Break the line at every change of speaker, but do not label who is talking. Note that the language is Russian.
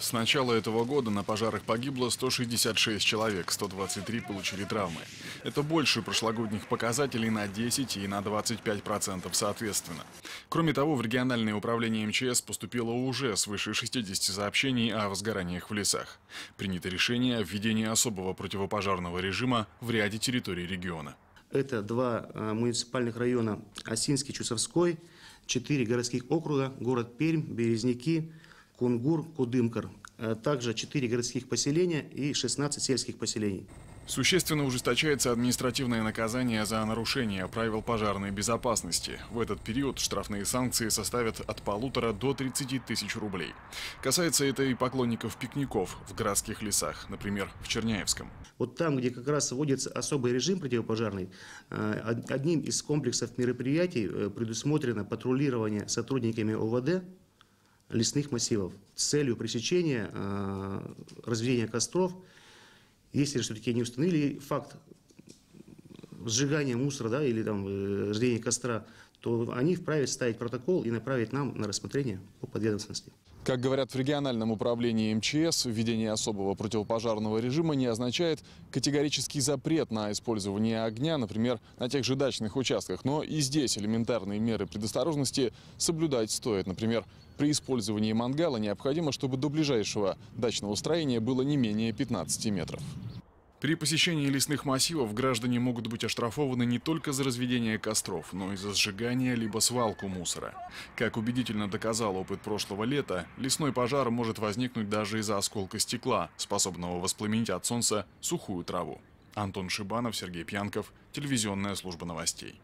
С начала этого года на пожарах погибло 166 человек, 123 получили травмы. Это больше прошлогодних показателей на 10 и на 25 процентов соответственно. Кроме того, в региональное управление МЧС поступило уже свыше 60 сообщений о возгораниях в лесах. Принято решение о введении особого противопожарного режима в ряде территорий региона.
Это два э, муниципальных района Осинский, Чусовской, четыре городских округа, город Пермь, Березники, Кунгур, Кудымкар. Э, Также четыре городских поселения и 16 сельских поселений.
Существенно ужесточается административное наказание за нарушение правил пожарной безопасности. В этот период штрафные санкции составят от полутора до 30 тысяч рублей. Касается это и поклонников пикников в городских лесах, например, в Черняевском.
Вот там, где как раз вводится особый режим противопожарный, э, од- одним из комплексов мероприятий э, предусмотрено патрулирование сотрудниками ОВД лесных массивов с целью пресечения э, разведения костров. Если все-таки не установили факт сжигания мусора да, или там, э, разведения костра, то они вправе ставить протокол и направить нам на рассмотрение по подведомственности.
Как говорят в региональном управлении МЧС, введение особого противопожарного режима не означает категорический запрет на использование огня, например, на тех же дачных участках. Но и здесь элементарные меры предосторожности соблюдать стоит. Например, при использовании мангала необходимо, чтобы до ближайшего дачного строения было не менее 15 метров. При посещении лесных массивов граждане могут быть оштрафованы не только за разведение костров, но и за сжигание либо свалку мусора. Как убедительно доказал опыт прошлого лета, лесной пожар может возникнуть даже из-за осколка стекла, способного воспламенить от солнца сухую траву. Антон Шибанов, Сергей Пьянков, телевизионная служба новостей.